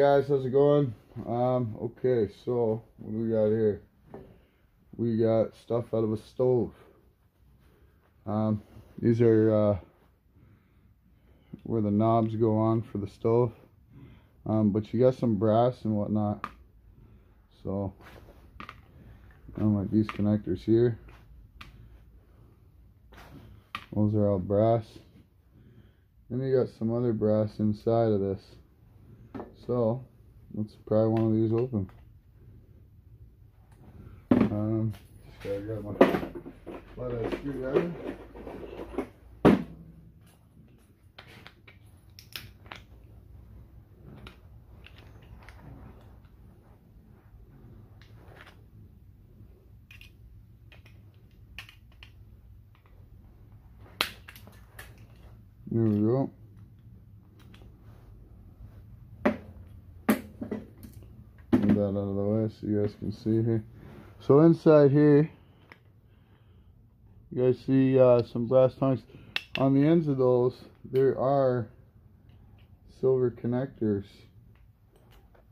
Guys, how's it going? Um, okay, so what do we got here? We got stuff out of a stove. Um, these are uh, where the knobs go on for the stove. Um, but you got some brass and whatnot. So, um, like these connectors here. Those are all brass. Then you got some other brass inside of this. So, let's pry one of these open. Um, just gotta grab my flathead screwdriver. There we go. Move that out of the way so you guys can see here. So inside here, you guys see uh, some brass tongues. On the ends of those, there are silver connectors.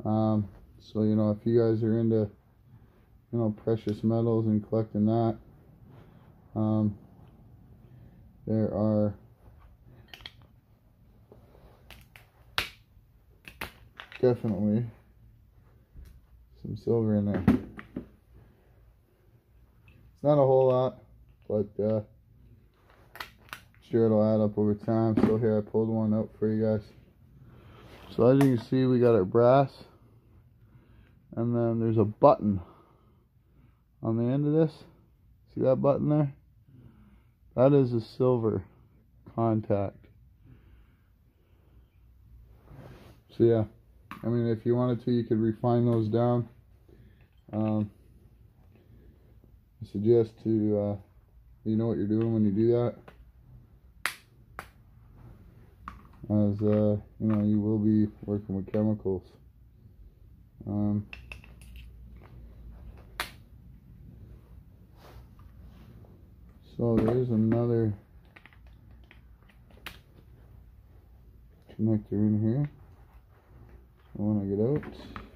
Um, so, you know, if you guys are into, you know, precious metals and collecting that, um, there are definitely some silver in there. It's not a whole lot, but uh, sure it'll add up over time. So here I pulled one out for you guys. So as you can see, we got our brass, and then there's a button on the end of this. See that button there? That is a silver contact. So yeah. I mean, if you wanted to, you could refine those down. Um, I suggest to, uh, you know what you're doing when you do that. As, uh, you know, you will be working with chemicals. Um, so there's another connector in here I get out.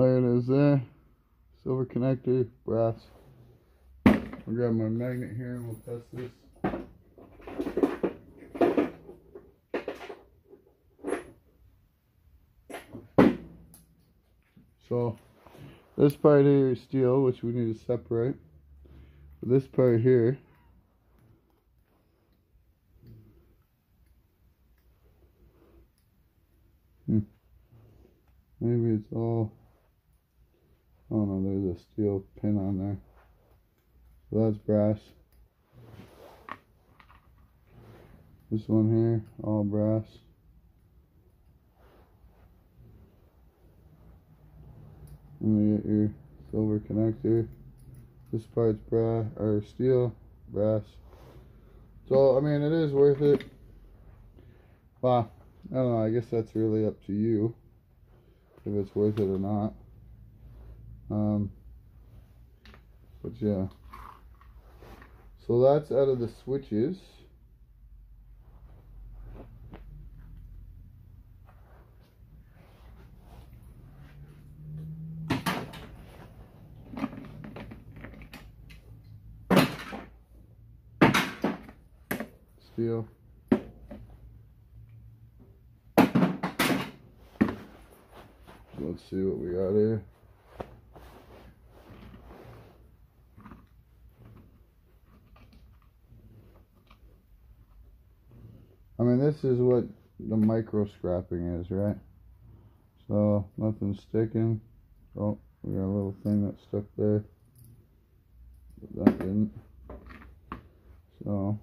There it is there. Silver connector, brass. I'll grab my magnet here and we'll test this. So this part here is steel, which we need to separate. This part here hmm. Maybe it's all Oh no, there's a steel pin on there. So that's brass. This one here, all brass. And you get your silver connector. This part's brass or steel, brass. So I mean, it is worth it. Well, I don't know. I guess that's really up to you if it's worth it or not. Um, but yeah. So that's out of the switches. steel. Let's see what we got here. Mean, this is what the micro scrapping is, right? So, nothing sticking. Oh, we got a little thing that stuck there. But that didn't. So,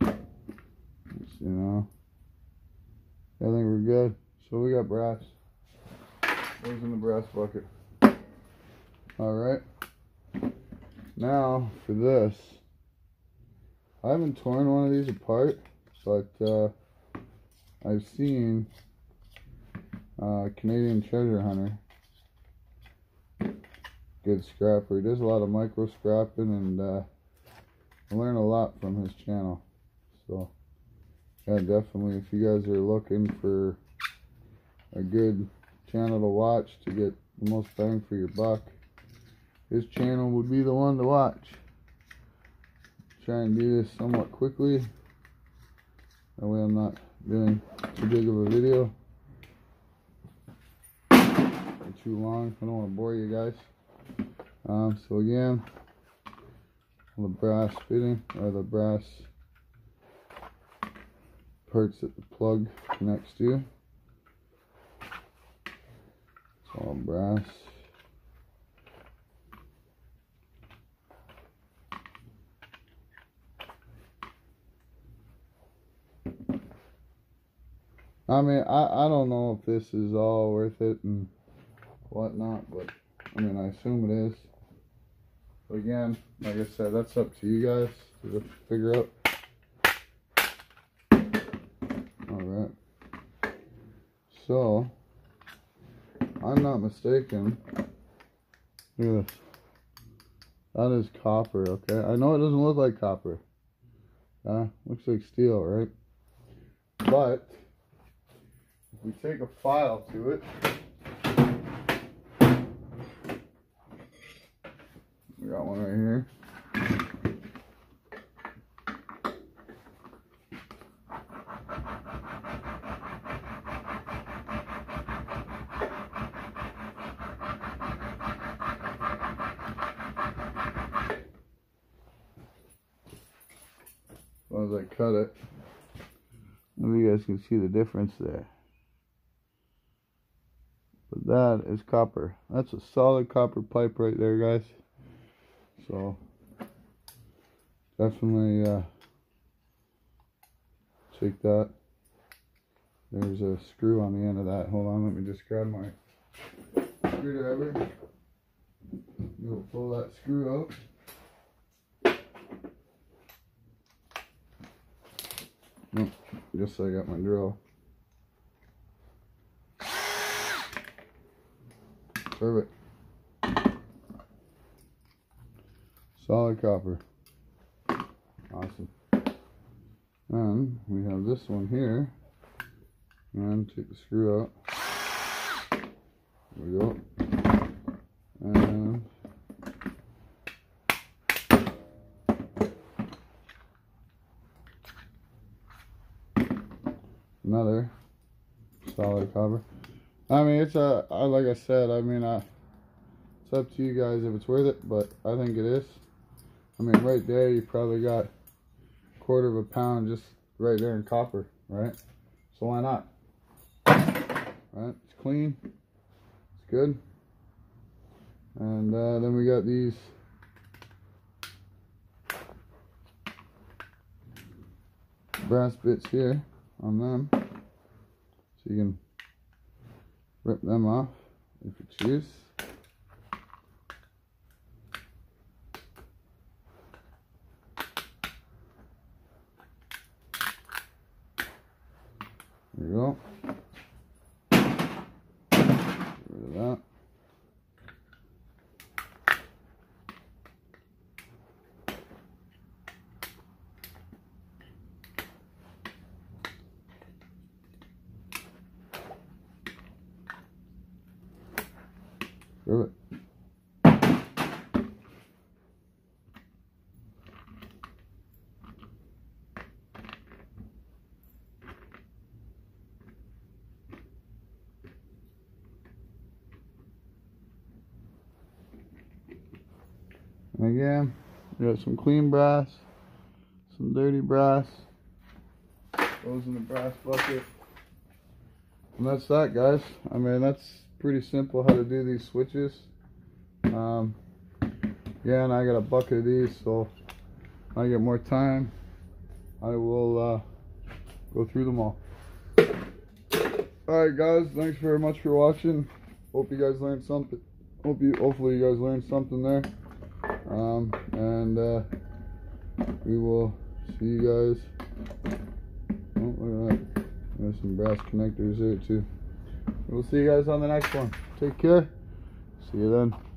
let's see now. I think we're good. So we got brass. Those in the brass bucket. Alright. Now, for this. I haven't torn one of these apart, but uh, I've seen uh, Canadian Treasure Hunter. Good scrapper. He does a lot of micro scrapping and uh, I learn a lot from his channel. So, yeah, definitely if you guys are looking for a good channel to watch to get the most bang for your buck, his channel would be the one to watch try and do this somewhat quickly. That way I'm not doing too big of a video. Or too long. I don't want to bore you guys. Um, so again, the brass fitting, or the brass parts that the plug connects to. It's all brass. I mean, I, I don't know if this is all worth it and whatnot, but I mean, I assume it is. But again, like I said, that's up to you guys to figure out. Alright. So, I'm not mistaken. Look at this. That is copper, okay? I know it doesn't look like copper. Uh, looks like steel, right? But, we take a file to it, we got one right here. As as I cut it, maybe you guys can see the difference there. That is copper. That's a solid copper pipe right there, guys. So, definitely uh, take that. There's a screw on the end of that. Hold on, let me just grab my screwdriver. You'll pull that screw out. Nope, just I got my drill. Perfect. Solid copper. Awesome. And we have this one here. And take the screw out. There we go. And another solid copper. I mean, it's a, like I said, I mean, I, it's up to you guys if it's worth it, but I think it is. I mean, right there, you probably got a quarter of a pound just right there in copper, right? So why not? Right? It's clean. It's good. And uh, then we got these brass bits here on them. So you can rip them off if you choose. There you go. Screw it. And again, you got some clean brass, some dirty brass, Those in the brass bucket. And that's that, guys. I mean, that's pretty simple how to do these switches. Um, yeah, and I got a bucket of these, so I get more time. I will uh, go through them all. Alright guys, thanks very much for watching. Hope you guys learned something. Hope you hopefully you guys learned something there. Um, and uh, we will see you guys. Oh, look at that. There's some brass connectors there too. We'll see you guys on the next one. Take care. See you then.